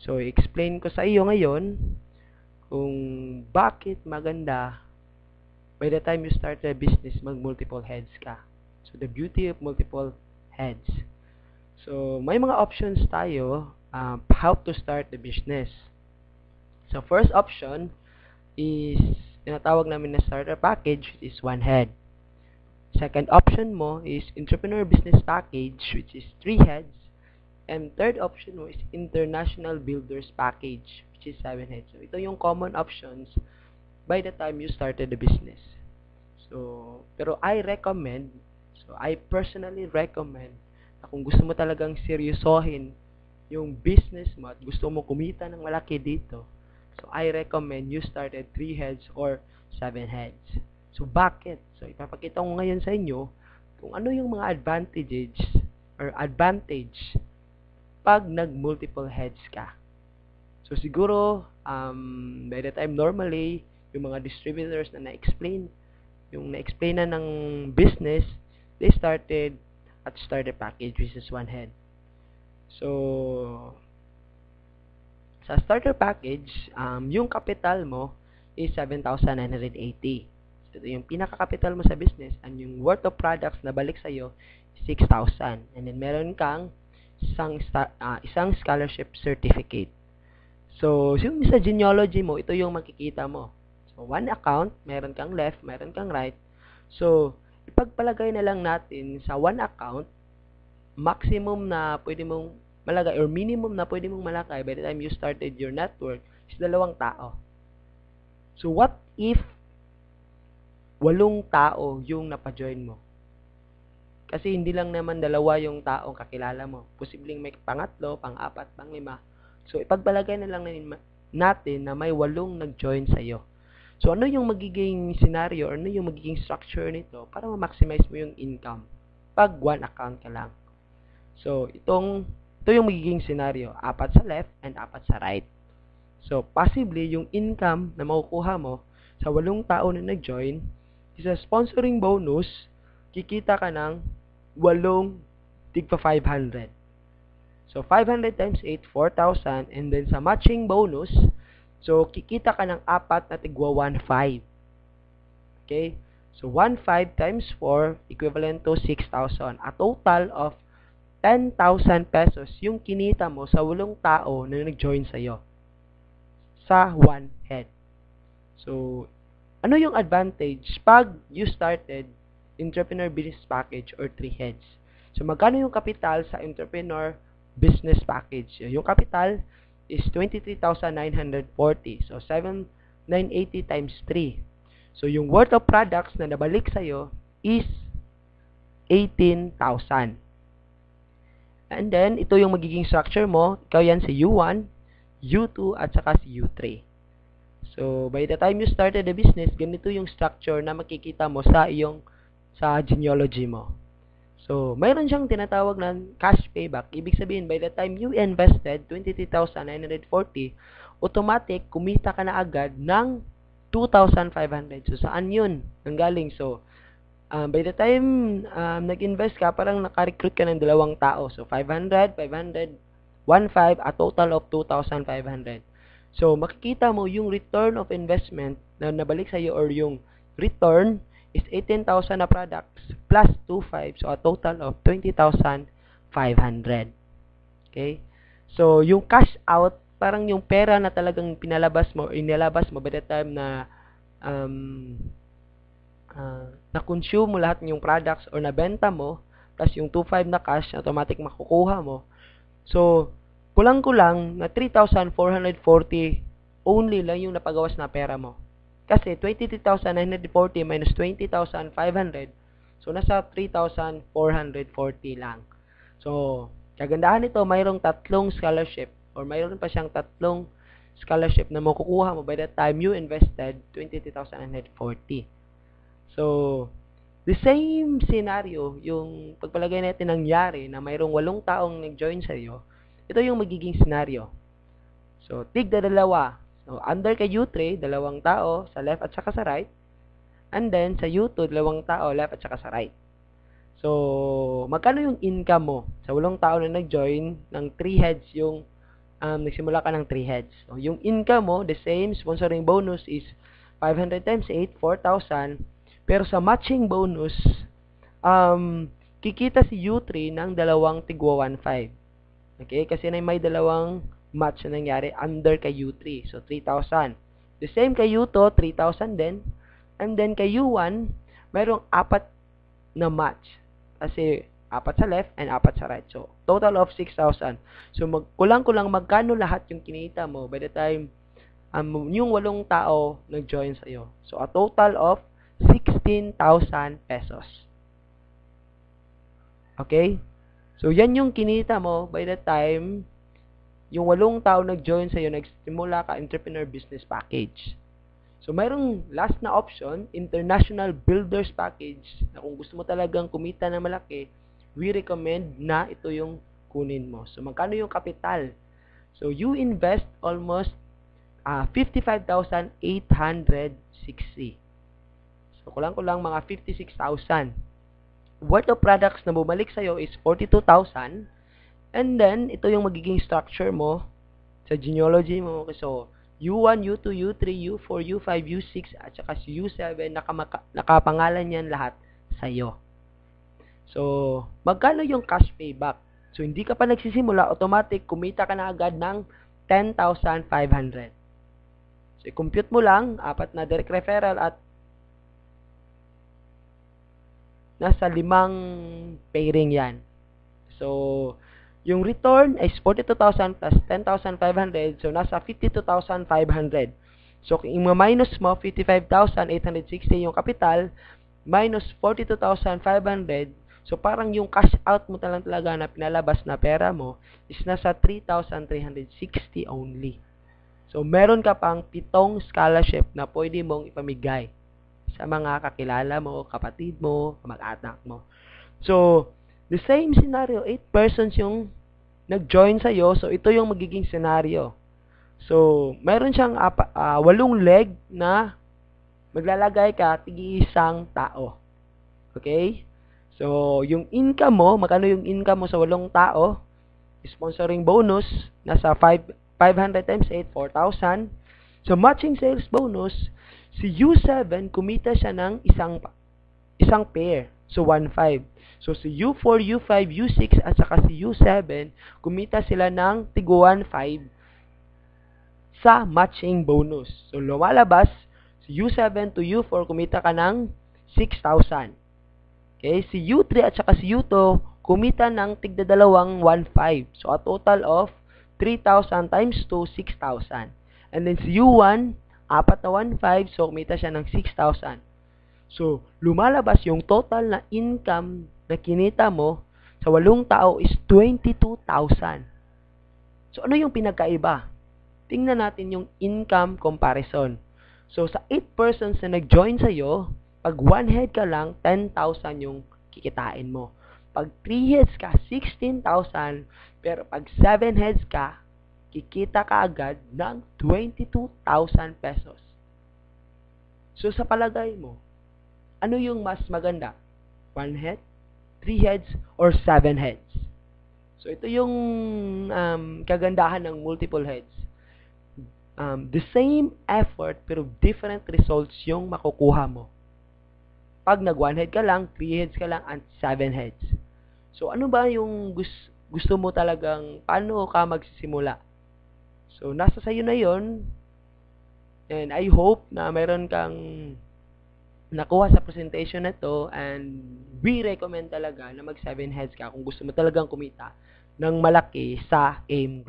So, explain ko sa iyo ngayon kung bakit maganda by the time you start a business, mag-multiple heads ka. So, the beauty of multiple heads. So, may mga options tayo um, how to start the business. So, first option is tinatawag namin na starter package which is one head. Second option mo is entrepreneur business package which is three heads. And third option mo is international builders package which is seven heads. So, ito yung common options by the time you started the business. So, pero I recommend, so I personally recommend na kung gusto mo talagang seryosohin yung business mo at gusto mo kumita ng malaki dito, so I recommend you start at 3 heads or 7 heads. So, bakit? So, ipapakita ko ngayon sa inyo kung ano yung mga advantages or advantage pag nag-multiple heads ka. So, siguro, um, by the time normally, yung mga distributors na na-explain, yung na-explain na ng business, they started at starter package, which is one head. So, sa starter package, um, yung capital mo is 7,980. So, ito yung pinaka-capital mo sa business and yung worth of products na balik sa'yo, 6,000. And then, meron kang isang, uh, isang scholarship certificate. So, yung sa genealogy mo, ito yung makikita mo. So, one account, meron kang left, meron kang right. So, ipagpalagay na lang natin sa one account, maximum na pwede mong malagay or minimum na pwede mong malagay by the time you started your network is dalawang tao. So, what if walong tao yung napajoin mo? Kasi hindi lang naman dalawa yung taong kakilala mo. Posibleng may pangatlo, pang-apat, pang-lima. So, ipagbalagay na lang natin na may walong nag-join sa'yo. So, ano yung magiging scenario or ano yung magiging structure nito para ma-maximize mo yung income pag one account ka lang. So, itong, ito yung magiging scenario. Apat sa left and apat sa right. So, possibly, yung income na makukuha mo sa walong tao na nag-join is a sponsoring bonus, kikita ka ng walong tigpa 500. So, 500 times 8, 4,000. And then, sa matching bonus, so, kikita ka ng apat na tigwa 1,500. Okay? So, 1,500 times 4 equivalent to 6,000. A total of 10,000 pesos yung kinita mo sa walong tao na nag-join sa'yo. Sa one head. So, ano yung advantage pag you started entrepreneur business package or three heads? So, magkano yung kapital sa entrepreneur business package? Yung kapital is 23,940. So, 7,980 times 3. So, yung worth of products na nabalik sa'yo is 18,000. And then, ito yung magiging structure mo. Ikaw yan si U1, U2, at saka si U3. So, by the time you started the business, ganito yung structure na makikita mo sa iyong sa genealogy mo. So, mayroon siyang tinatawag na cash payback. Ibig sabihin, by the time you invested 23,940, automatic, kumita ka na agad ng 2,500. So, saan yun? Nanggaling. So, um, by the time um, nag-invest ka, parang nakarecruit ka ng dalawang tao. So, 500, 500, 1,500, a total of 2,500. So, makikita mo yung return of investment na nabalik sa'yo or yung return is 18,000 na products plus 2,500. So, a total of 20,500. Okay? So, yung cash out, parang yung pera na talagang pinalabas mo, inilabas mo by the time na um, uh, na-consume mo lahat ng products or nabenta mo, plus yung 2.5 na cash, automatic makukuha mo. So, kulang-kulang na 3,440 only lang yung napagawas na pera mo. Kasi 23,940 minus 20,500, so nasa 3,440 lang. So, kagandahan nito, mayroong tatlong scholarship or mayroon pa siyang tatlong scholarship na makukuha mo by the time you invested 22,940. So, the same scenario, yung pagpalagay natin nangyari na mayroong walong taong nag-join sa iyo, ito yung magiging scenario. So, tig dalawa. So, under kay U3, dalawang tao sa left at saka sa right. And then, sa U2, dalawang tao left at saka sa right. So, magkano yung income mo? Sa walong tao na nag-join, ng 3 heads yung um, nagsimula ka ng 3 heads. So, yung income mo, the same, sponsoring bonus is 500 times 8, 4,000. Pero sa matching bonus, um, kikita si U3 ng dalawang tigwa 1.5. Okay? Kasi na may dalawang match na nangyari under kay U3. So, 3,000. The same kay U2, 3,000 din. And then kay U1, mayroong apat na match. Kasi apat sa left and apat sa right. So, total of 6,000. So, mag, kulang-kulang magkano lahat yung kinita mo by the time um, yung walong tao nag-join sa'yo. So, a total of 16,000 pesos. Okay? So, yan yung kinita mo by the time yung walong tao nag-join sa'yo, nagsimula ka entrepreneur business package. So, mayroong last na option, international builders package, na kung gusto mo talagang kumita na malaki, we recommend na ito yung kunin mo. So, magkano yung kapital? So, you invest almost uh, 55,860. So, kulang-kulang mga 56,000. Worth of products na bumalik sa'yo is 42,000. And then, ito yung magiging structure mo sa genealogy mo. So, U1, U2, U3, U4, U5, U6, at saka si U7, nakamaka, nakapangalan yan lahat sa'yo. So, magkano yung cash payback? So, hindi ka pa nagsisimula, automatic, kumita ka na agad ng 10,500. So, i-compute mo lang, apat na direct referral at nasa limang pairing yan. So, yung return is 42,000 plus 10,500. So, nasa 52,500. So, kung i-minus mo, 55,860 yung capital, minus 42,500. So, parang yung cash out mo talang talaga na pinalabas na pera mo is nasa 3,360 only. So, meron ka pang pitong scholarship na pwede mong ipamigay sa mga kakilala mo, kapatid mo, mag-anak mo. So, The same scenario, 8 persons yung nag-join sa'yo. So, ito yung magiging scenario. So, meron siyang apa, uh, walong leg na maglalagay ka tigi isang tao. Okay? So, yung income mo, magkano yung income mo sa walong tao? Sponsoring bonus, nasa 5, 500 times 8, 4,000. So, matching sales bonus, si U7, kumita siya ng isang isang pair. So, 1.5. So, si U4, U5, U6, at saka si U7, kumita sila ng tiguan 5 sa matching bonus. So, lumalabas, si U7 to U4, kumita ka ng 6,000. Okay? Si U3 at saka si U2, kumita ng tigda dalawang 1.5. So, a total of 3,000 times 2, 6,000. And then si U1, apat na 1.5, so kumita siya ng 6,000. So, lumalabas yung total na income na kinita mo sa walong tao is 22,000. So, ano yung pinagkaiba? Tingnan natin yung income comparison. So, sa 8 persons na nag-join sa'yo, pag 1 head ka lang, 10,000 yung kikitain mo. Pag 3 heads ka, 16,000. Pero pag 7 heads ka, kikita ka agad ng 22,000 pesos. So, sa palagay mo, ano yung mas maganda? 1 head? 3 heads or 7 heads. So, ito yung um, kagandahan ng multiple heads. Um, the same effort pero different results yung makukuha mo. Pag nag 1 head ka lang, 3 heads ka lang, and 7 heads. So, ano ba yung gusto, gusto mo talagang, paano ka magsisimula? So, nasa sayo na yon And I hope na meron kang nakuha sa presentation na to and we recommend talaga na mag 7 heads ka kung gusto mo talagang kumita ng malaki sa AIM